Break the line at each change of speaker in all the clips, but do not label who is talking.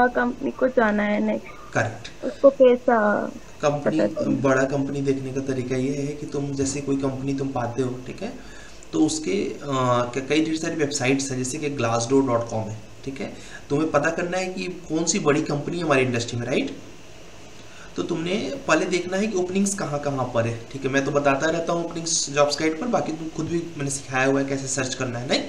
Company को जाना है नेक्स्ट
करेक्ट
उसको कैसा
कंपनी बड़ा कंपनी देखने का तरीका ये है कि तुम जैसे कोई कंपनी तुम पाते हो ठीक है? तो उसके कई ढेर सारी वेबसाइट्स हैं जैसे कि ग्लास डोर डॉट कॉम है ठीक है? तुम्हें पता करना है कि कौन सी बड़ी कंपनी है हमारी इंडस्ट्री में राइट तो तुमने पहले देखना है कि ओपनिंग्स कहाँ कहाँ पर है ठीक है? मैं तो बताता रहता हूँ ओपनिंग्स जॉब्स गाइड पर बाकी तुम खुद भी मैंने सिखाया हुआ है कैसे सर्च करना है नहीं?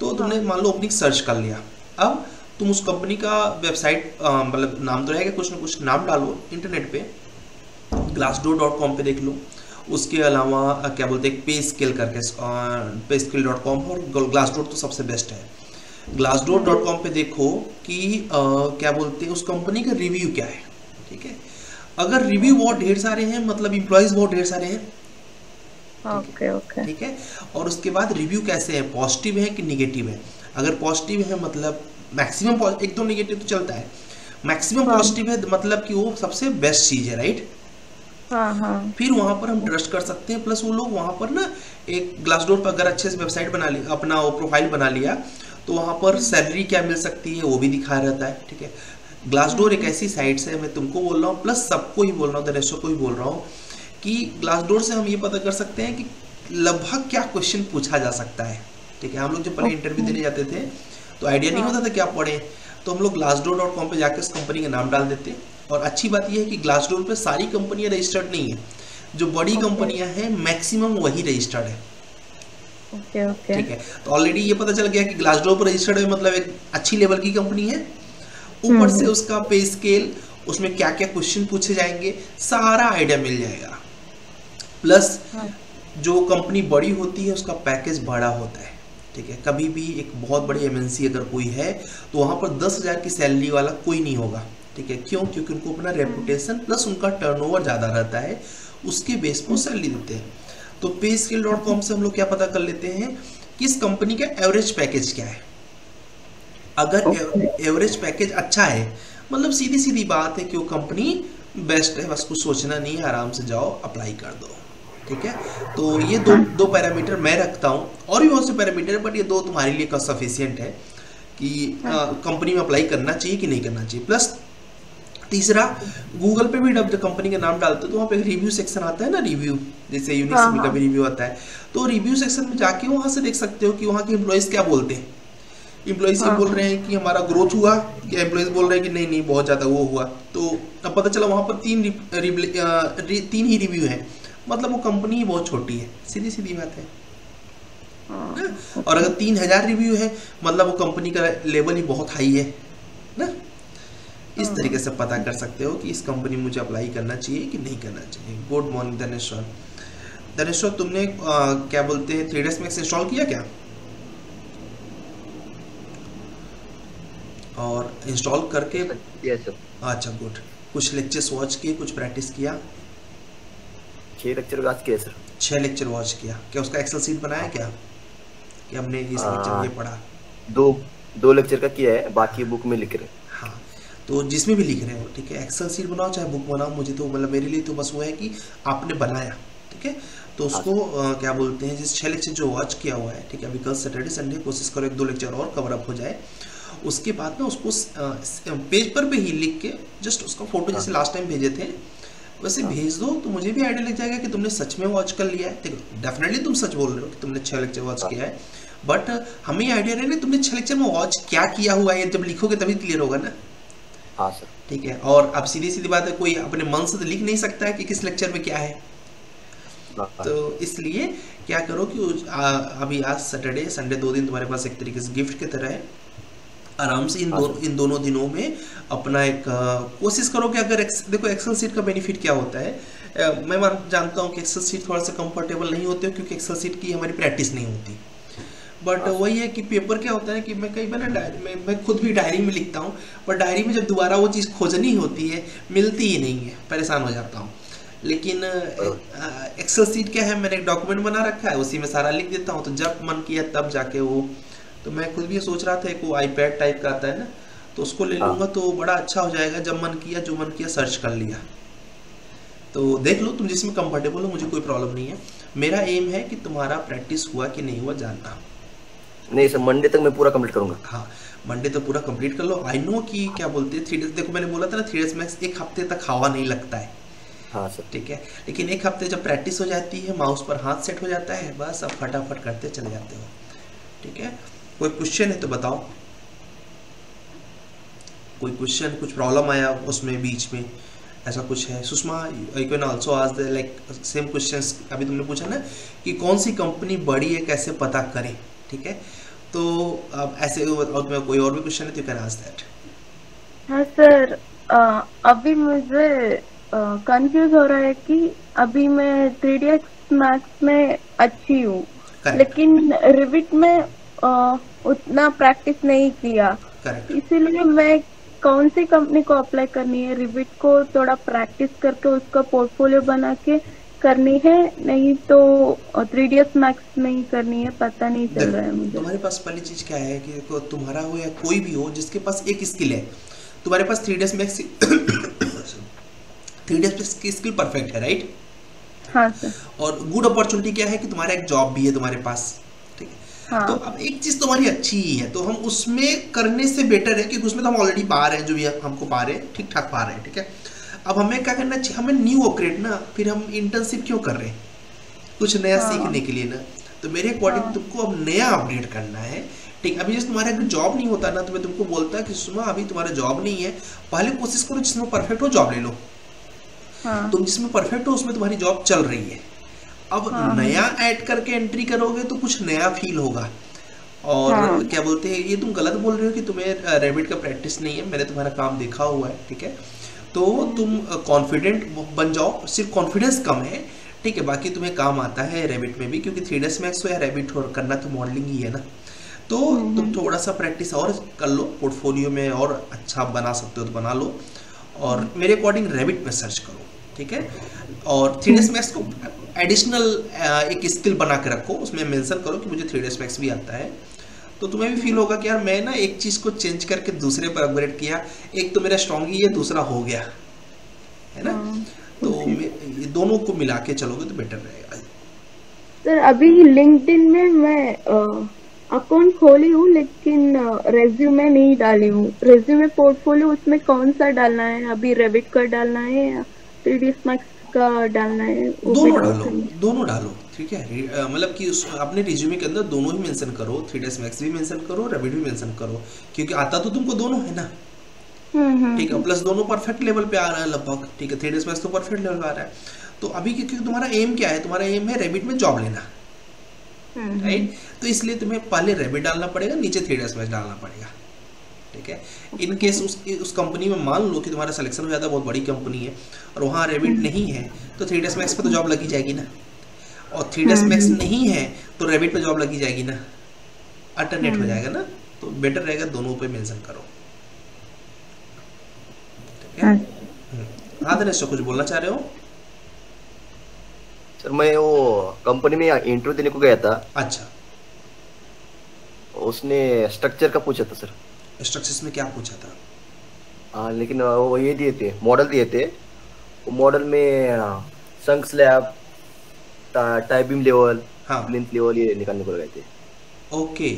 तो तुमने मान लो ओपनिंग सर्च कर लिया। अब तुम उस कंपनी का वेबसाइट मतलब नाम तो रहेगा कुछ ना कुछ नाम डालो इंटरनेट पे ग्लासडोर डॉट कॉम पे देख लो। उसके अलावा क्या बोलते हैं पे स्केल करके पे स्केल डॉट कॉम और ग्लासडोर तो सबसे बेस्ट है। ग्लासडोर डॉट कॉम पे देखो कि अ, क्या बोलते हैं उस कंपनी का रिव्यू क्या है ठीक है? अगर रिव्यू बहुत ढेर सारे हैं मतलब इम्प्लॉयज़ बहुत ढेर सारे हैं
ओके ओके।
ठीक है? और उसके बाद रिव्यू कैसे है पॉजिटिव है कि निगेटिव है? अगर पॉजिटिव है मतलब मैक्सिमम एक दो निगेटिव तो चलता है। मैक्सिमम
हाँ।
पॉजिटिव है मतलब कि वो सबसे बेस्ट चीज़ है राइट
हाँ हाँ।
फिर वहाँ पर हम ट्रस्ट कर सकते हैं प्लस वो लोग वहाँ पर ना एक ग्लासडोर पर अगर अच्छे से वेबसाइट बना लिया अपना वो प्रोफ़ाइल बना लिया तो वहाँ पर सैलरी क्या मिल सकती है वो भी दिखा रहता है ठीक है? ग्लासडोर एक ऐसी साइट है मैं तुमको बोल रहा हूँ प्लस सबको ही बोल रहा हूँ को ही बोल रहा हूँ कि ग्लासडोर से हम ये पता कर सकते हैं कि लगभग क्या क्वेश्चन पूछा जा सकता है ठीक है? हम लोग जब पहले इंटरव्यू देने जाते थे तो आइडिया नहीं होता था क्या पढ़े। तो हम लोग ग्लासडोर डॉट कॉम पर जाकर उस कंपनी का नाम डाल देते। और अच्छी बात यह है कि ग्लासडोर पे सारी कंपनियाँ रजिस्टर्ड नहीं है। जो बड़ी
Okay.
कंपनियाँ हैं मैक्सिमम वही रजिस्टर्ड है। ठीक है? तो ऑलरेडी ये पता चल गया कि ग्लासडोर पर रजिस्टर्ड है मतलब एक अच्छी लेवल की कंपनी है। ऊपर
हम्म।
से उसका पे स्केल उसमें क्या क्या क्वेश्चन पूछे जाएँगे सारा आइडिया मिल जाएगा। प्लस
हाँ।
जो कंपनी बड़ी होती है उसका पैकेज बड़ा होता है। ठीक है? कभी भी एक बहुत बड़ी एमएनसी अगर कोई है तो वहाँ पर दस हज़ार की सैलरी वाला कोई नहीं होगा। ठीक है? क्यों? क्योंकि उनको अपना रेपुटेशन प्लस उनका टर्नओवर ज़्यादा रहता है। उसके बेस पर सैलरी देते हैं। तो पे स्किल डॉट कॉम से हम लोग क्या पता कर लेते हैं कि इस कंपनी का एवरेज पैकेज क्या है। अगर. एवरेज पैकेज अच्छा है मतलब सीधी सीधी बात है कि वो कंपनी बेस्ट है बस कुछ सोचना नहीं है आराम से जाओ अप्लाई कर दो। ठीक है? तो ये दो दो पैरामीटर मैं रखता हूँ। और भी बहुत से पैरामीटर बट ये दो तुम्हारे लिए सफिशियंट है कि कंपनी में अप्लाई करना चाहिए कि नहीं करना चाहिए। प्लस तीसरा गूगल पे भी जब कंपनी का नाम डालते हो तो वहाँ पे रिव्यू सेक्शन आता है ना रिव्यू जैसे यूनिक
हाँ,
का
हाँ।
भी रिव्यू आता है। तो रिव्यू सेक्शन में जाके वहाँ से देख सकते हो कि वहाँ के एम्प्लॉयज़ क्या बोलते हैं। एम्प्लॉयज़ ये
हाँ,
बोल
हाँ।
रहे हैं कि हमारा ग्रोथ हुआ कि एम्प्लॉयज़ बोल रहे हैं कि नहीं नहीं बहुत ज़्यादा वो हुआ। तो अब पता चला वहाँ पर तीन तीन ही रिव्यू हैं। मतलब वो कंपनी ही बहुत छोटी है सीधी सीधी बात है।
हाँ,
ना? और अगर तीन हज़ार रिव्यू है मतलब वो कंपनी का लेवल ही बहुत हाई है ना? इस
हाँ।
तरीके से पता कर सकते हो कि इस कंपनी मुझे अप्लाई करना चाहिए कि नहीं करना चाहिए। गुड मॉर्निंग धनेश्वर धनेश्वर तुमने अ, क्या बोलते हैं थ्री मैक्स इंस्टॉल किया क्या? और इंस्टॉल करके अच्छा गुड कुछ लेक्चर्स वॉच किए कुछ प्रैक्टिस किया?
छह लेक्चर आज किए सर
छह लेक्चर वॉच किया। क्या उसका एक्सेल सीट बनाया क्या? कि हमने इस लेक्चर
हाँ।
ये पढ़ा।
दो दो लेक्चर का किया है बाकी बुक में लिख रहे हैं।
हाँ। तो जिसमें भी लिख रहे हो ठीक है? एक्सेल सीट बनाओ चाहे बुक बनाओ मुझे तो मतलब मेरे लिए तो बस वो है कि आपने बनाया ठीक है? तो उसको अ, क्या बोलते हैं जिस छः लेक्चर जो वॉच किया हुआ है ठीक है? अभी कल सैटरडे संडे कोशिश करो एक दो लेक्चर और कवर अप हो जाए। उसके बाद ना उसको पेज पर भी ही लिख के जस्ट उसका फ़ोटो जैसे लास्ट टाइम भेजे थे वैसे भेज दो तो मुझे भी आइडिया लग जाएगा कि तुमने सच में वॉच कर लिया है। देखो डेफिनेटली तुम सच बोल रहे हो कि तुमने छः लेक्चर वॉच किया है। बट हमें आइडिया रहे तुमने छः लेक्चर में वॉच क्या किया हुआ है जब लिखोगे तभी क्लियर होगा ना?
हाँ सर
ठीक है और अब सीधी सीधी बात है कोई अपने मन से तो लिख नहीं सकता है कि किस लेक्चर में क्या है।
हाँ, हाँ।
तो इसलिए क्या करो कि आ, अभी आज सैटरडे संडे दो दिन तुम्हारे पास एक तरीके से गिफ्ट की तरह है। आराम से इन दो इन दोनों दिनों में अपना एक कोशिश करो कि अगर एक्स, देखो एक्सेल सीट का बेनिफिट क्या होता है? आ, मैं मान जानता हूँ कि एक्सेल सीट थोड़ा सा कंफर्टेबल नहीं होते हो क्योंकि एक्सेल सीट की हमारी प्रैक्टिस नहीं होती। बट वही है कि पेपर क्या होता है कि मैं कई बार ना डायरी में मैं खुद भी डायरी में लिखता हूँ पर डायरी में जब दोबारा वो चीज़ खोजनी होती है मिलती ही नहीं है परेशान हो जाता हूँ। लेकिन एक्सेल सीट क्या है? मैंने एक डॉक्यूमेंट बना रखा है उसी में सारा लिख देता हूँ तो जब मन किया तब जाके वो तो मैं खुद भी सोच रहा था एक वो आईपैड टाइप का आता है ना तो उसको ले लूँगा तो बड़ा अच्छा हो जाएगा जब मन किया जो मन किया सर्च कर लिया। तो देख लो तुम जिसमें कंफर्टेबल हो मुझे कोई प्रॉब्लम नहीं है। मेरा एम है कि तुम्हारा प्रैक्टिस हुआ कि नहीं हुआ जानना।
नहीं सर मंडे तक मैं पूरा कंप्लीट करूँगा।
हाँ मंडे तो पूरा कंप्लीट कर लो। आई नो कि क्या बोलते हैं थ्री डेज़ देखो मैंने बोला था ना थ्री डेज़ मैक्स एक हफ़्ते तक हवा नहीं लगता है।
हाँ सर।
ठीक है? लेकिन एक हफ़्ते जब प्रैक्टिस हो जाती है माउस पर हाथ सेट हो जाता है बस अब फटाफट करते चले जाते हो। ठीक है? कोई क्वेश्चन है तो बताओ। कोई क्वेश्चन कुछ प्रॉब्लम आया उसमें बीच में? ऐसा कुछ है? Sushma you can also ask the like same questions अभी तुमने पूछा ना कि कौन सी कंपनी बड़ी है कैसे पता करें? ठीक है? तो अब ऐसे और तुम्हें कोई और भी क्वेश्चन है तो यू कैन आस्क दैट
हाँ सर अभी मुझे कंफ्यूज हो रहा है कि अभी मैं थ्री डी एक्स मैथ्स में अच्छी हूँ। लेकिन रिविट में उतना प्रैक्टिस नहीं किया। इसीलिए मैं कौन सी कंपनी को अप्लाई करनी है? रिविट को थोड़ा प्रैक्टिस करके उसका पोर्टफोलियो बना के करनी है? नहीं तो थ्री डी एक्स मैथ्स में ही करनी है? पता नहीं चल रहा है मुझे।
तुम्हारे पास पहली चीज़ क्या है कि तुम्हारा हो या कोई भी हो जिसके पास एक स्किल है तुम्हारे पास three days max three days की स्किल परफेक्ट है राइट
हाँ सर
और गुड अपॉर्चुनिटी क्या है कि तुम्हारा एक जॉब भी है तुम्हारे पास। है। तो अब एक चीज़ तुम्हारी अच्छी ही है तो हम उसमें करने से बेटर है क्योंकि उसमें तो हम ऑलरेडी पा रहे हैं जो भी हम- हमको पा रहे हैं ठीक ठाक पा रहे हैं ठीक है? अब हमें क्या करना चाहिए हमें न्यू अपग्रेड ना फिर हम इंटर्नशिप क्यों कर रहे हैं? कुछ नया
हाँ।
सीखने के लिए ना। तो मेरे अकॉर्डिंग
हाँ।
तुमको अब नया अपडेट करना है ठीक? अभी जैसे तुम्हारा अगर जॉब नहीं होता ना तो मैं तुमको बोलता कि सुमा अभी तुम्हारा जॉब नहीं है पहले कोशिश करो जिसमें परफेक्ट हो जॉब ले लो।
हाँ।
तुम जिसमें परफेक्ट हो उसमें तुम्हारी जॉब चल रही है। अब
हाँ।
नया ऐड करके एंट्री करोगे तो कुछ नया फील होगा। और
हाँ।
क्या बोलते हैं ये तुम गलत बोल रहे हो कि तुम्हें रैबिट का प्रैक्टिस नहीं है मैंने तुम्हारा काम देखा हुआ है ठीक है? तो तुम कॉन्फिडेंट बन जाओ। सिर्फ़ कॉन्फिडेंस कम है ठीक है? बाकी तुम्हें काम आता है रैबिट में भी क्योंकि थ्री डेस मैक्स हो या रैबिट हो करना तो मॉडलिंग ही है ना। तो तुम थोड़ा सा प्रैक्टिस और कर लो पोर्टफोलियो में और अच्छा बना सकते हो तो बना लो। और मेरे अकॉर्डिंग रैबिट में सर्च करो ठीक है? और थ्री डेस मैक्स को एडिशनल एक स्किल बना के रखो उसमें मेंशन करो कि मुझे थ्री डेस मैक्स भी आता है। तो तुम्हें भी फील होगा कि यार मैं ना एक चीज़ को चेंज करके दूसरे पर अपग्रेड किया। एक तो मेरा स्ट्रॉन्ग ही है दूसरा हो गया। है ना?
हाँ।
तो ये दोनों को मिला के चलोगे तो बेटर रहेगा।
सर अभी लिंक्डइन में मैं अकाउंट खोली हूँ लेकिन रेज्यूमे नहीं डाली हूँ। रेज्यूमे पोर्टफोलियो उसमें कौन सा डालना है? अभी रेबिट का डालना है या थ्री डी मैक्स का डालना है
दोनों
डालो
दोनों डालो ठीक है? मतलब कि अपने रिज्यूमे के अंदर दोनों ही मेंशन करो थ्री डेस मैक्स भी मेंशन करो रेबिट भी मेंशन करो क्योंकि आता तो तुमको दोनों है ना?
हम्म हम्म
ठीक है प्लस दोनों परफेक्ट लेवल पे आ रहा है लगभग ठीक है? थ्री डेज़ मैक्स तो परफेक्ट लेवल पे आ रहा है। तो अभी क्योंकि तुम्हारा एम क्या है? तुम्हारा एम है रेबिट में जॉब लेना
हम्म,
राइट तो इसलिए तुम्हें पहले रेबिट डालना पड़ेगा नीचे थ्री डेज़ मैच डालना पड़ेगा। ठीक है? इन केस उस उस कंपनी में मान लो कि तुम्हारा सिलेक्शन हो जाता है बहुत बड़ी कंपनी है और वहाँ रेबिट नहीं है तो थ्री डेज़ मैक्स पे तो जॉब लगी जाएगी ना? और थ्री डेज़ मैक्स नहीं है तो रेबिट पे जॉब लगी जाएगी ना? अल्टरनेट हो जाएगा ना? तो बेटर रहेगा दोनों पे मेंशन करो। ठीक है?
हाँ।
हम्म। हाँ दिनेश कुछ बोलना चाह रहे हो?
सर मैं वो कंपनी में इंटरव्यू देने को गया था।
अच्छा।
उसने स्ट्रक्चर का पूछा था सर।
स्ट्रक्चर्स में क्या पूछा था?
हाँ लेकिन वो ये दिए थे मॉडल दिए थे। मॉडल में sunk slab type beam level
हाँ।
प्लिंथ लेवल ये निकालने को गए थे।
ओके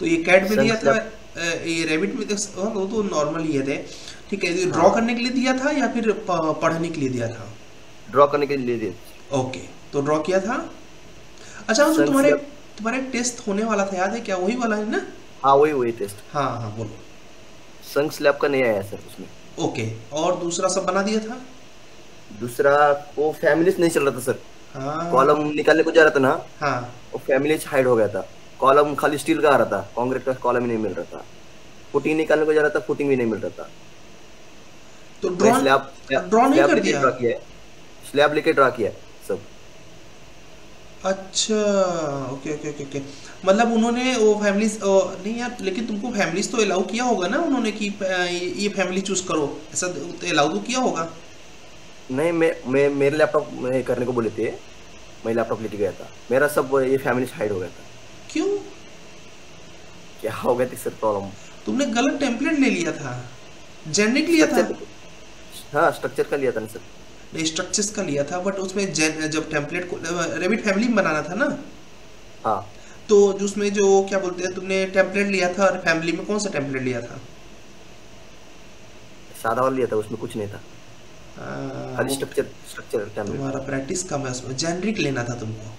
तो ये कैट में दिया था ये रेबिट में तो हाँ, वो तो नॉर्मल ही है ठीक है ये ड्रॉ करने के लिए दिया था या फिर पढ़ने के लिए दिया था?
ड्रॉ करने के लिए थे।
ओके तो ड्रॉ किया था? अच्छा तो तुम्हारे तुम्हारे टेस्ट होने वाला था याद है क्या? वही वाला है ना?
हाँ वही वही टेस्ट
हाँ हाँ बोलो।
संक स्लैब का नहीं आया सर उसमें।
ओके और दूसरा सब बना दिया था?
दूसरा वो फैमिलीज़ नहीं चल रहा था सर
हाँ।
कॉलम निकालने को जा रहा था ना
हाँ।
वो फैमिलीज़ हाइड हो गया था। कॉलम खाली स्टील का आ रहा था कांक्रीट का कॉलम ही नहीं मिल रहा था। फुटिंग निकालने को जा रहा था फुटिंग भी नहीं मिल रहा था।
तो ड्रॉ
स्लैब
ड्रॉ नहीं कर दिया?
है स्लैब लेके ड्रा किया। है
अच्छा ओके ओके ओके ओके मतलब उन्होंने वो फैमिलीज़ नहीं यार लेकिन तुमको फैमिलीज़ तो अलाउ किया होगा ना उन्होंने कि ये फैमिली चूज़ करो? ऐसा तो अलाउ तो किया होगा?
नहीं मैं मैं मेरे लैपटॉप में करने को बोले थे मैं लैपटॉप लेके गया था। मेरा सब ये फैमिली हाइड हो गया था।
क्यों?
क्या हो गया थी सर प्रॉब्लम
तुमने गलत टेम्पलेट ले लिया था। जेनेट लिया था?
हाँ स्ट्रक्चर का लिया था ना सर
स्ट्रक्चर्स का लिया था बट उसमें जब टेम्पलेट को रेबिट फैमिली में बनाना था ना?
हाँ।
तो उसमें जो क्या बोलते हैं तुमने टेम्पलेट लिया था और फैमिली में कौन सा टेम्पलेट लिया था?
सादा वाला लिया था उसमें कुछ नहीं था। खाली स्ट्रक्चर स्ट्रक्चर टेम्पलेट
तुम्हारा प्रैक्टिस कम है उसमें। जेनरिक लेना था तुमको।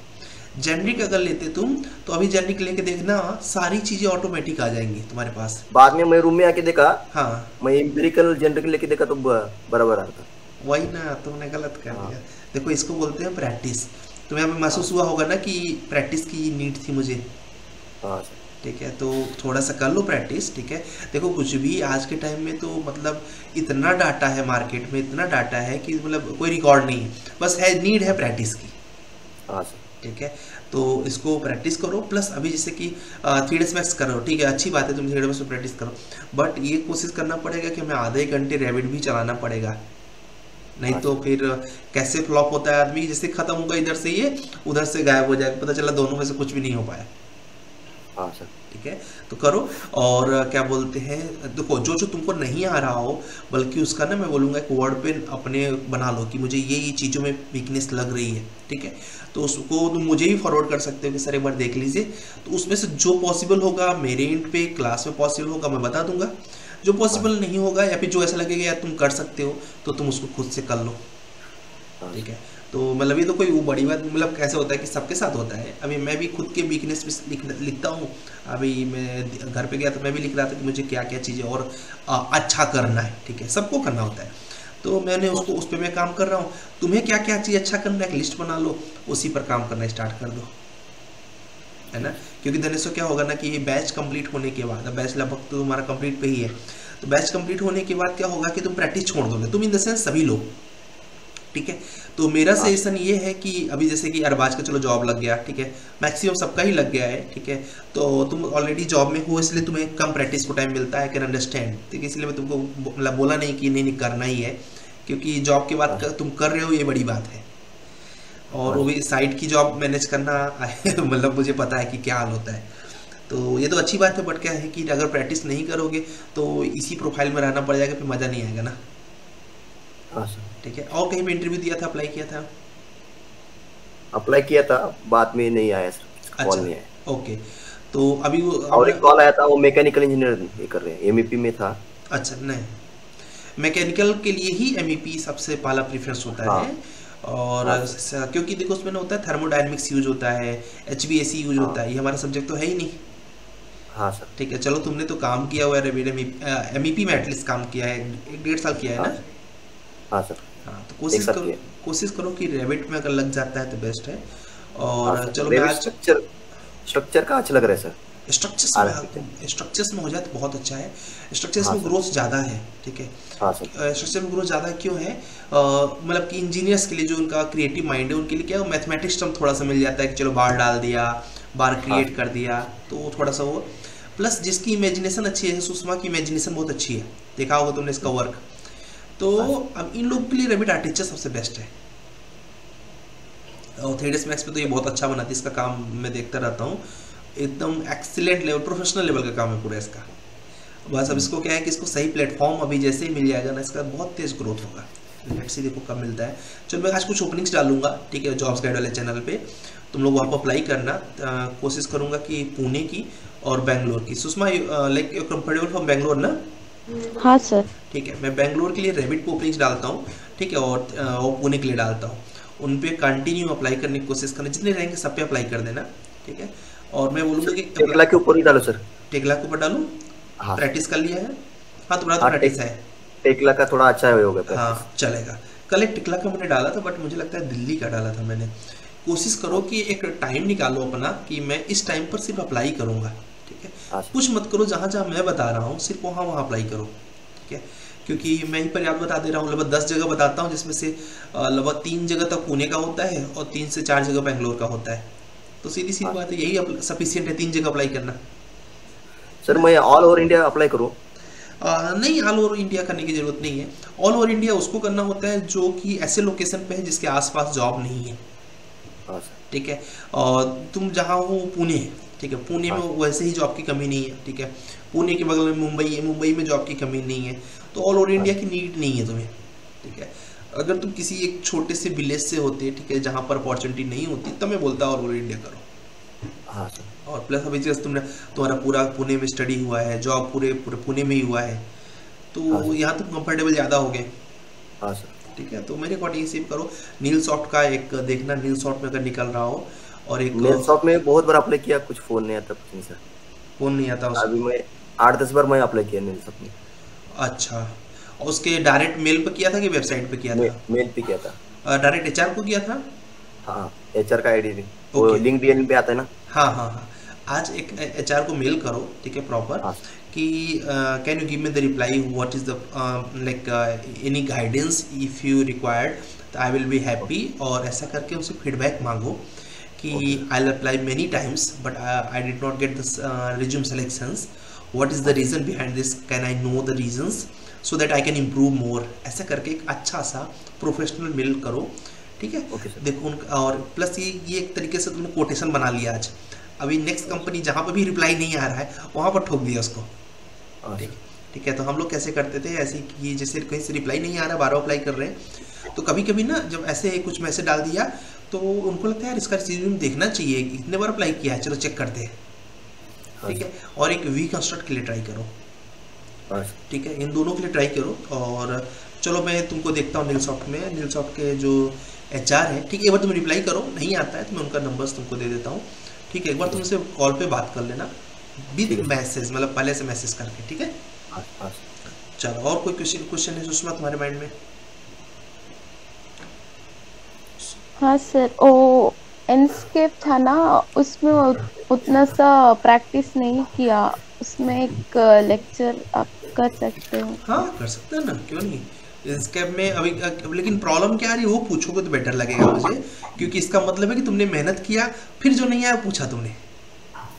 जेनरिक अगर लेते तुम तो अभी जेनरिक लेके देखना सारी चीज़ें ऑटोमेटिक आ जाएँगी तुम्हारे पास।
बाद में मैं रूम में आके देखा
हाँ।
मैं एम्पिरिकल जनरिक लेके देखा तो बराबर आ रहा था।
वही ना तुमने गलत कर
हाँ।
दिया। देखो इसको बोलते हैं प्रैक्टिस तुम्हें अभी महसूस हुआ होगा ना कि प्रैक्टिस की नीड थी मुझे।
हाँ।
ठीक है तो थोड़ा सा कर लो प्रैक्टिस ठीक है? देखो कुछ भी आज के टाइम में तो मतलब इतना डाटा है मार्केट में इतना डाटा है कि मतलब कोई रिकॉर्ड नहीं है। बस है नीड है प्रैक्टिस की।
हाँ।
ठीक है? तो इसको प्रैक्टिस करो प्लस अभी जैसे कि थ्री डेज़ मैक्स करो ठीक है? अच्छी बात है तुम थ्री डेज़ में प्रैक्टिस करो। बट ये कोशिश करना पड़ेगा कि हमें आधे घंटे रैबिट भी चलाना पड़ेगा। नहीं तो फिर कैसे फ्लॉप होता है आदमी? जैसे खत्म होगा इधर से ये उधर से गायब हो जाएगा पता चला दोनों में से कुछ भी नहीं हो पाया।
हाँ सर।
ठीक है? तो करो और क्या बोलते हैं देखो जो जो तुमको नहीं आ रहा हो बल्कि उसका ना मैं बोलूँगा एक वर्ड पे अपने बना लो कि मुझे ये ये चीज़ों में वीकनेस लग रही है। ठीक है? तो उसको तुम मुझे ही फॉरवर्ड कर सकते हो कि सर एक बार देख लीजिए। तो उसमें से जो पॉसिबल होगा मेरे इंट पे क्लास में पॉसिबल होगा मैं बता दूँगा। जो पॉसिबल नहीं होगा या फिर जो ऐसा लगेगा यार तुम कर सकते हो तो तुम उसको खुद से कर लो।
हाँ।
ठीक है? तो मतलब ये तो कोई वो बड़ी बात मतलब कैसे होता है कि सबके साथ होता है। अभी मैं भी खुद के वीकनेस पे लिख, लिखता हूँ। अभी मैं घर पे गया तो मैं भी लिख रहा था कि मुझे क्या क्या चीज़ें और आ, अच्छा करना है। ठीक है? सबको करना होता है। तो मैंने उसको उस पर मैं काम कर रहा हूँ। तुम्हें क्या क्या चीज़ अच्छा करना है एक लिस्ट बना लो उसी पर काम करना स्टार्ट कर दो। है ना? क्योंकि धनेश क्या होगा ना कि ये बैच कंप्लीट होने के बाद बैच लगभग तो तुम्हारा कंप्लीट पे ही है। तो बैच कंप्लीट होने के बाद क्या होगा कि तुम प्रैक्टिस छोड़ दोगे। तुम इन द सेंस सभी लोग ठीक है? तो मेरा सजेशन ये है कि अभी जैसे कि अरबाज का चलो जॉब लग गया ठीक है? मैक्सिमम सबका ही लग गया है ठीक है? तो तुम ऑलरेडी जॉब में हो इसलिए तुम्हें कम प्रैक्टिस को टाइम मिलता है कैन अंडरस्टैंड ठीक है? इसलिए मैं तुमको मतलब बोला नहीं कि नहीं नहीं करना ही है। क्योंकि जॉब के बाद तुम कर रहे हो ये बड़ी बात है। और वो भी साइड की जॉब मैनेज करना मतलब मुझे पता है कि क्या हाल होता है। तो ये तो अच्छी बात है बट क्या है कि अगर प्रैक्टिस नहीं करोगे तो इसी प्रोफ़ाइल में रहना पड़ जाएगा फिर मज़ा नहीं आएगा ना।
हाँ
ठीक है? और कहीं पे इंटरव्यू दिया था अप्लाई किया था?
अप्लाई किया था बाद में नहीं आया सर। कॉल नहीं आया।
अच्छा ओके तो अभी वो
और एक कॉल आया था वो मैकेनिकल इंजीनियर ये कर रहे हैं एमईपी में था।
अच्छा नहीं। मैकेनिकल के लिए ही एमईपी सबसे पहला प्रेफरेंस होता
हाँ।
है। और
हाँ।
क्योंकि देखो उसमें ना होता है थर्मोडायनेमिक्स यूज़ होता है एच यूज़ होता है ये हमारा सब्जेक्ट तो है ही नहीं।
हाँ सर।
ठीक है चलो तुमने तो काम किया हुआ है एम में एटलीस्ट काम किया है एक डेढ़ साल किया है ना?
हाँ सर।
हाँ तो कोशिश करो। कोशिश करो कि रेविट में अगर लग जाता है तो बेस्ट है।
हाँ
और चलो मैं आज
स्ट्रक्चर स्ट्रक्चर का अच्छा लग रहा है सर?
स्ट्रक्चर्स में स्ट्रक्चर्स में हो जाए तो बहुत अच्छा है। स्ट्रक्चर्स
हाँ
में ग्रोथ ज़्यादा है ठीक है?
हाँ
स्ट्रक्चर में ग्रोथ ज़्यादा क्यों है? मतलब कि इंजीनियर्स के लिए जो उनका क्रिएटिव माइंड है उनके लिए क्या मैथमेटिक्स टर्म थोड़ा सा मिल जाता है कि चलो बार डाल दिया बार क्रिएट कर दिया तो वो थोड़ा सा वो। प्लस जिसकी इमेजिनेशन अच्छी है सुषमा की इमेजिनेशन बहुत अच्छी है। देखा होगा तुमने इसका वर्क तो अब इन लोगों के लिए रेबिट आर्टिचर सबसे बेस्ट है। और थ्री मैक्स पे तो ये बहुत अच्छा बनाती है इसका काम मैं देखता रहता हूँ। एकदम एक्सीलेंट लेवल प्रोफेशनल लेवल का काम है पूरा इसका। बस अब इसको क्या है कि इसको सही प्लेटफॉर्म अभी जैसे ही मिल जाएगा ना इसका बहुत तेज ग्रोथ होगा। लेट्स सी देखो कब मिलता है। चलो मैं आज कुछ ओपनिंग्स डालूँगा ठीक है जॉब्स गाइड वाले चैनल पे। तुम लोग वहाँ पर अप्लाई करना। कोशिश करूँगा कि पुणे की और बैंगलोर की। Sushma like you comfortable from Bangalore ना?
हाँ सर
ठीक है मैं बैंगलोर के लिए रेबिट पे ओपनिंग्स डालता हूँ ठीक है और और पुणे के लिए डालता हूँ। उन पे कंटिन्यू अप्लाई करने की कोशिश करना। जितने रहेंगे सब पे अप्लाई कर देना ठीक है? और मैं बोलूँगा कि
टेकला के ऊपर ही डालो सर।
टेकला के ऊपर डालूँ?
हाँ।
प्रैक्टिस कर लिया है? हाँ तुम्हारा तो
हाँ,
प्रैक्टिस
टेक-
है।
टेकला का थोड़ा अच्छा होगा।
हाँ चलेगा। कल एक टिकला का मैंने डाला था बट मुझे लगता है दिल्ली का डाला था मैंने। कोशिश करो कि एक टाइम निकालो अपना कि मैं इस टाइम पर सिर्फ़ अप्लाई करूँगा ठीक है?
हाँ।
कुछ मत करो जहाँ जहाँ मैं बता रहा हूँ सिर्फ़ वहाँ वहाँ अप्लाई करो ठीक है? क्योंकि मैं ही पर याद बता दे रहा हूँ लगभग दस जगह बताता हूँ जिसमें से लगभग तीन जगह तक पुणे का होता है और तीन से चार जगह बेंगलोर का होता है। तो सीधी
हाँ।
बात है यही सफिशियंट है तीन जगह अप्लाई करना।
सर मैं ऑल ओवर इंडिया अप्लाई करूँ?
नहीं ऑल ओवर इंडिया करने की ज़रूरत नहीं है। ऑल ओवर इंडिया उसको करना होता है जो कि ऐसे लोकेशन पे है जिसके आसपास जॉब नहीं है।
हाँ
ठीक है? और तुम जहाँ हो पुणे ठीक है? पुणे में वैसे ही जॉब की कमी नहीं है। ठीक है? पुणे के बगल में मुंबई है मुंबई में जॉब की कमी नहीं है। तो ऑल ओवर इंडिया की नीड नहीं है तुम्हें। ठीक है? अगर तुम किसी एक छोटे से विलेज से होते ठीक है जहाँ पर अपॉर्चुनिटी नहीं होती तब मैं बोलता ऑल ओवर इंडिया करो।
हाँ सर
और प्लस अभी जैसे तुमने तुम्हारा पूरा पुणे में स्टडी हुआ है जॉब पूरे पूरे पुणे में ही हुआ है तो
हाँ।
यहाँ तुम कंफर्टेबल ज़्यादा हो गए
हाँ सर
ठीक है तो मेरे अकॉर्डिंग सेव करो। नील सॉफ्ट का एक देखना नील सॉफ्ट में अगर निकल रहा हो और एक
मेल शॉप में बहुत बार अप्लाई किया कुछ फ़ोन नहीं आता कुछ नहीं सर
फ़ोन नहीं आता
अभी मैं आठ दस बार मैं अप्लाई किया मेल शॉप में।
अच्छा। उसके डायरेक्ट मेल पे किया था कि वेबसाइट पे किया था?
मेल पे किया था।
डायरेक्ट एचआर को किया था?
हाँ एच का आईडी भी। वो
Okay.
लिंक डीएन पे आता है ना?
हाँ हाँ हाँ। आज एक एचआर को मेल करो ठीक है प्रॉपर
हाँ।
कि can you give me the reply what is the like any guidance if you required I will be happy और ऐसा करके उनसे फीडबैक मांगो कि I will apply many times but I did not get this resume selections what is the reason behind this can I know the reasons so that I can improve more ऐसा करके एक अच्छा सा professional mail करो ठीक है?
Okay, sir.
देखो उनका और प्लस ये ये एक तरीके से तुमने कोटेशन बना लिया आज। अभी नेक्स्ट कंपनी जहाँ पर भी रिप्लाई नहीं आ रहा है वहाँ पर ठोक दिया उसको।
हाँ
ठीक ठीक है तो हम लोग कैसे करते थे? ऐसे कि जैसे कहीं से रिप्लाई नहीं आ रहा बारह अप्लाई कर रहे हैं तो कभी कभी ना जब ऐसे कुछ मैसेज डाल दिया तो उनको लगता है यार इसका रिज्यूम देखना चाहिए इतने बार अप्लाई किया है चलो चेक करते हैं
हाँ।
ठीक है? और एक वी कंस्ट्रक्ट के लिए ट्राई करो।
हाँ
ठीक है? इन दोनों के लिए ट्राई करो और चलो मैं तुमको देखता हूँ नील सॉफ्ट में। नील सॉफ्ट के जो एच है ठीक है? एक बार तुम रिप्लाई करो नहीं आता है तो मैं उनका नंबर्स तुमको दे देता हूँ। ठीक है? एक बार तुमसे कॉल पे बात कर लेना। विद मैसेज मतलब पहले से मैसेज करके ठीक है?
हाँ हाँ।
चलो और कोई क्वेश्चन क्वेश्चन है सुषमा तुम्हारे माइंड में।
हाँ सर ओ एनस्केप था ना उसमें उतना सा प्रैक्टिस नहीं किया। उसमें एक लेक्चर आप कर सकते हो।
हाँ कर सकते हैं ना क्यों नहीं? स्केप में अभी अब लेकिन प्रॉब्लम क्या आ रही है? वो पूछोगे तो बेटर लगेगा मुझे क्योंकि इसका मतलब है कि तुमने मेहनत किया फिर जो नहीं आया पूछा तुमने।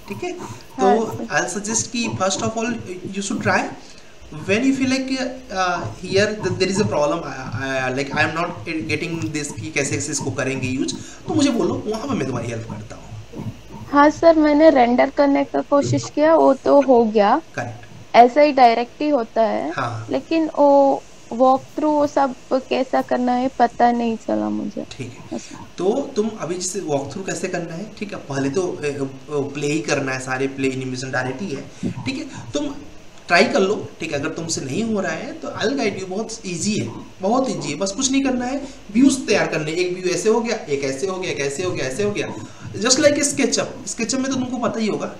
ठीक है? तो
हाँ,
आई सजेस्ट कि first of all you should try when you feel like uh, here th- there is a problem I, like I am not getting this कि कैसे कैसे इसको करेंगे यूज़ तो मुझे बोलो वहाँ पे मैं तुम्हारी हेल्प करता हूँ।
हाँ सर मैंने रेंडर करने का कोशिश किया वो तो हो गया।
करेक्ट
ऐसा ही डायरेक्ट ही होता है।
हाँ।
लेकिन वो वॉक थ्रू वो सब कैसा करना है पता नहीं चला मुझे।
ठीक है। तो तुम अभी जैसे वॉक थ्रू कैसे करना है ठीक है? पहले तो प्ले ही करना है सारे प्ले एनिमेशन डायरेक्ट ही है। ठीक है? तुम ट्राई कर लो ठीक है? अगर तुमसे नहीं हो रहा है तो आई गाइड यू बहुत इजी है बहुत इजी है। बस कुछ नहीं करना है व्यूज़ तैयार करने एक व्यू ऐसे हो गया एक ऐसे हो गया एक ऐसे हो गया ऐसे हो गया। जस्ट लाइक स्केचअप स्केचअप में तो तुमको पता ही होगा।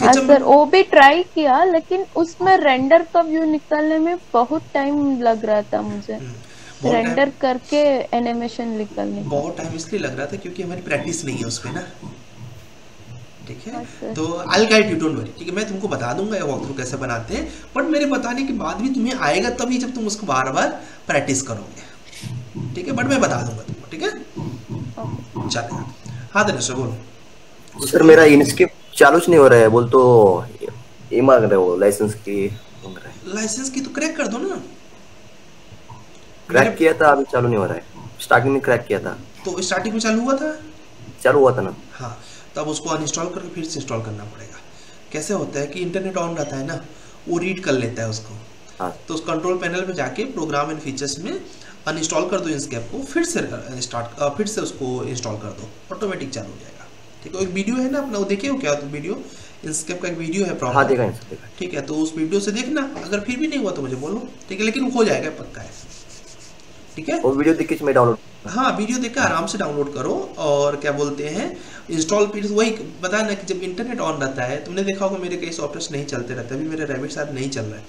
हाँ सर वो भी ट्राई किया लेकिन उसमें रेंडर का व्यू निकालने में बहुत टाइम लग रहा था मुझे। रेंडर करके एनिमेशन निकालने
बहुत टाइम इसलिए लग रहा था क्योंकि हमारी प्रैक्टिस नहीं है उसमें ना। ठीक है?
अच्छा।
तो I guide you don't worry ठीक है मैं तुमको बता दूँगा ये वॉक थ्रू कैसे बनाते हैं बट मेरे बताने के बाद भी तुम्हें आएगा तभी जब तुम उसको बार बार प्रैक्टिस करोगे। ठीक है बट मैं बता दूँगा तुमको ठीक है? चलेगा हाँ दिनेश बोलो।
सर मेरा इनस्केप चालू नहीं हो रहा है बोल तो ये मांग रहे हो लाइसेंस की मांग रहा
लाइसेंस की तो क्रैक कर दो ना।
क्रैक किया था अभी चालू नहीं हो रहा है। स्टार्टिंग में क्रैक किया था।
तो स्टार्टिंग में चालू हुआ था?
चालू हुआ था ना।
हाँ। तब उसको अनइंस्टॉल करके फिर से इंस्टॉल करना पड़ेगा। कैसे होता है कि इंटरनेट ऑन रहता है ना वो रीड कर लेता है उसको।
हाँ।
तो उस कंट्रोल पैनल में जाके प्रोग्राम एंड फीचर्स में अनइंस्टॉल कर दो इंस्केप को फिर से स्टार्ट फिर से उसको इंस्टॉल कर दो। ऑटोमेटिक चालू हो जाएगा। ठीक है एक वीडियो है ना अपना वो देखे हो क्या तो वीडियो इंस्केप का एक वीडियो है प्रॉब्लम
है देखा।
ठीक है तो उस वीडियो से देखना अगर फिर भी नहीं हुआ तो मुझे बोलो। ठीक है लेकिन हो जाएगा पक्का है। ठीक है?
वो वीडियो देख के मैं डाउनलोड
हाँ वीडियो देख आराम से डाउनलोड करो और क्या बोलते हैं इंस्टॉल फिर वही बताया ना कि जब इंटरनेट ऑन रहता है तुमने देखा होगा मेरे कई सॉफ्टवेयर नहीं चलते रहते अभी मेरे रेबिट शायद नहीं चल रहा है।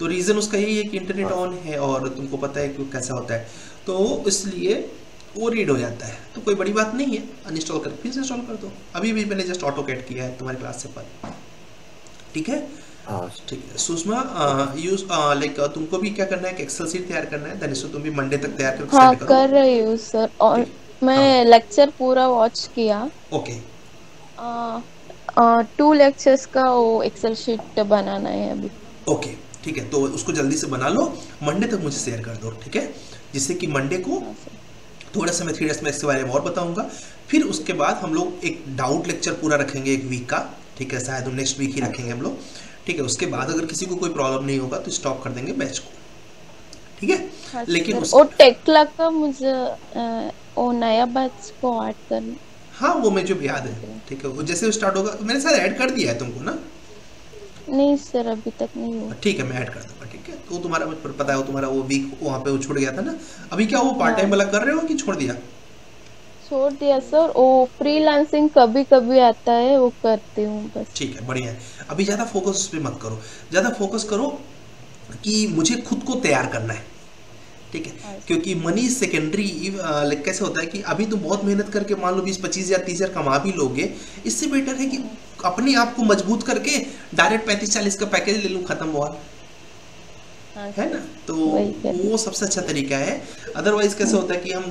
तो रीज़न उसका यही है कि इंटरनेट ऑन है और तुमको पता है कि कैसा होता है। तो इसलिए वो रीड हो जाता है। तो कोई बड़ी बात नहीं है अनइंस्टॉल कर फिर से इंस्टॉल कर दो। अभी भी मैंने जस्ट ऑटो कैट किया है तुम्हारी क्लास से पर ठीक है
हाँ?
ठीक है। सुषमा यूज़ लाइक तुमको भी क्या करना है? एक्सेल सीट तैयार करना है धनिश तुम भी मंडे तक तैयार करके
हाँ
कर।
रही हूँ सर और मैं लेक्चर पूरा वॉच किया।
ओके
टू लेक्चर्स का वो एक्सेल शीट बनाना है अभी।
ओके ठीक है। तो उसको जल्दी से बना लो। मंडे तक मुझे शेयर कर दो ठीक है? जिससे कि मंडे को थोड़ा सा मैं थ्री डेज़ में इसके बारे में और बताऊँगा। फिर उसके बाद हम लोग एक डाउट लेक्चर पूरा रखेंगे एक वीक का ठीक है? शायद नेक्स्ट वीक ही रखेंगे हम लोग। ठीक है उसके बाद अगर किसी को कोई प्रॉब्लम नहीं होगा तो स्टॉप कर देंगे बैच को। ठीक है? लेकिन उस
वो टेक्ला का मुझे वो नया बैच को ऐड करना।
हाँ वो मुझे भी याद है। ठीक है वो जैसे स्टार्ट होगा मैंने शायद ऐड कर दिया है तुमको ना?
नहीं सर अभी तक नहीं हुआ।
ठीक है मैं ऐड कर दूँगा ठीक है? तो तुम्हारा पता है वो तुम्हारा वो वीक वहाँ पे वो छूट गया था ना? अभी क्या वो पार्ट टाइम
हाँ।
वाला कर रहे हो कि छोड़ दिया?
छोड़ दिया सर। वो फ्रीलांसिंग कभी कभी आता है वो करती हूँ बस।
ठीक है बढ़िया है। अभी ज़्यादा फोकस पर मत करो। ज़्यादा फोकस करो कि मुझे खुद को तैयार करना है। ठीक है?
अच्छा।
क्योंकि मनी सेकेंडरी लाइक कैसे होता है कि अभी तुम बहुत मेहनत करके मान लो बीस पच्चीस हज़ार तीस हज़ार कमा भी लोगे इससे बेटर है कि अपने आप को मज़बूत करके डायरेक्ट पैंतीस चालीस का पैकेज ले लूँ खत्म हुआ।
हाँ
है ना? तो वो सबसे अच्छा तरीका है। अदरवाइज़ कैसे होता है कि हम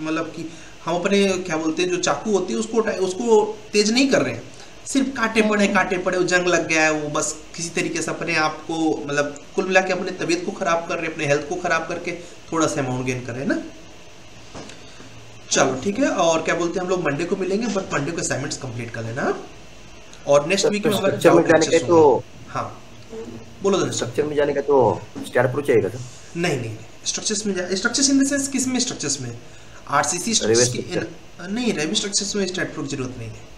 मतलब कि हम अपने क्या बोलते हैं जो चाकू होती है उसको उसको तेज नहीं कर रहे हैं। सिर्फ़ काटे पड़े काटे पड़े वो जंग लग गया है वो बस किसी तरीके से अपने आप को मतलब कुल मिला के अपने तबीयत को खराब कर रहे हैं अपने हेल्थ को खराब करके थोड़ा सा अमाउंट गेन कर रहे हैं ना? चलो ठीक है और क्या बोलते हैं हम लोग मंडे को मिलेंगे बट मंडे को असाइनमेंट्स कंप्लीट कर लेना। हाँ? और नेक्स्ट वीक में हमारे
स्ट्रक्चर में
doubt
जाने का
lectures
तो
हाँ। बोलो धनुष
स्ट्रक्चर में जाने का तो स्टार प्रो चाहिएगा सर
नहीं नहीं स्ट्रक्चर्स में स्ट्रक्चर्स इन द सेंस किसमें स्ट्रक्चर्स में? आरसीसी स्ट्रक्चर्स की नहीं रेवी स्ट्रक्चर्स में स्टैट प्रो की ज़रूरत नहीं है।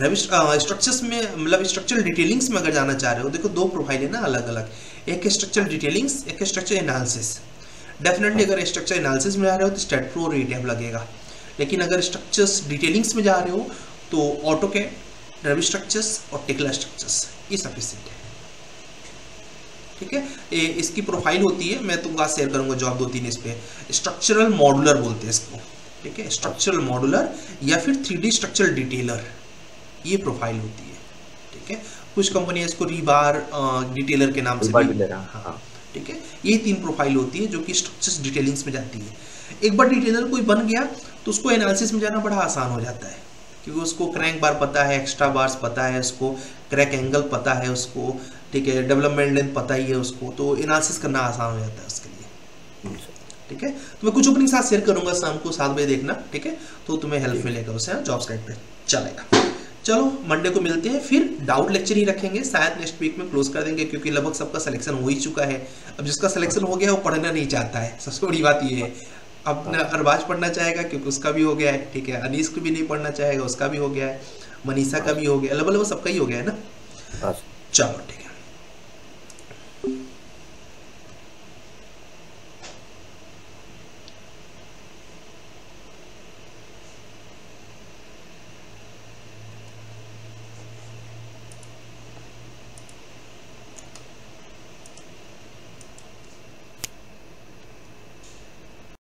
रेवी स्ट्रक्चर्स में मतलब स्ट्रक्चरल डिटेलिंग्स में अगर जाना चाह रहे हो देखो दो प्रोफ़ाइल है ना अलग अलग एक है स्ट्रक्चरल डिटेलिंग्स एक है स्ट्रक्चर एनालिसिस डेफिनेटली अगर स्ट्रक्चर एनालिसिस में जा रहे हो तो स्टैट प्रो और ईटैब लगेगा। लेकिन अगर स्ट्रक्चर्स डिटेलिंग्स में जा रहे हो तो ऑटो कैड रेवी स्ट्रक्चर्स और टिकला स्ट्रक्चर्स ये सफिशिएंट है। ठीक है? ये इसकी प्रोफ़ाइल होती है मैं तुमको शेयर करूँगा जॉब दो तीन इस पे। स्ट्रक्चरल मॉडुलर बोलते हैं इसको ठीक है? स्ट्रक्चरल मॉडुलर या फिर थ्री स्ट्रक्चरल डिटेलर ये प्रोफ़ाइल होती है ठीक है? कुछ कंपनियाँ इसको रीबार डिटेलर के नाम से भी
हाँ।
हाँ ठीक है? ये तीन प्रोफ़ाइल होती है जो कि स्ट्रक्चर्स डिटेलिंग्स में जाती है। एक बार डिटेलर कोई बन गया तो उसको एनालिसिस में जाना बड़ा आसान हो जाता है क्योंकि उसको क्रैंक बार पता है एक्स्ट्रा बार्स पता है उसको क्रैक एंगल पता है उसको ठीक है डेवलपमेंट लेंथ पता ही है उसको तो एनालिसिस करना आसान हो जाता है उसके लिए। ठीक है? तो मैं कुछ ओपनिंग साथ शेयर करूँगा शाम को सात बजे देखना ठीक है? तो तुम्हें हेल्प मिलेगा उससे जॉब साइट पे चलेगा। चलो मंडे को मिलते हैं फिर डाउट लेक्चर ही रखेंगे शायद नेक्स्ट वीक में क्लोज कर देंगे क्योंकि लगभग सबका सिलेक्शन हो ही चुका है। अब जिसका सिलेक्शन हो गया वो पढ़ना नहीं चाहता है सबसे बड़ी बात ये है। अब न अरबाज पढ़ना चाहेगा क्योंकि उसका भी हो गया है ठीक है? अनीस को भी नहीं पढ़ना चाहेगा उसका भी हो गया है मनीषा का भी हो गया लगभग लगभग सबका ही हो गया है ना?
हाँ।
चलो ठीक है।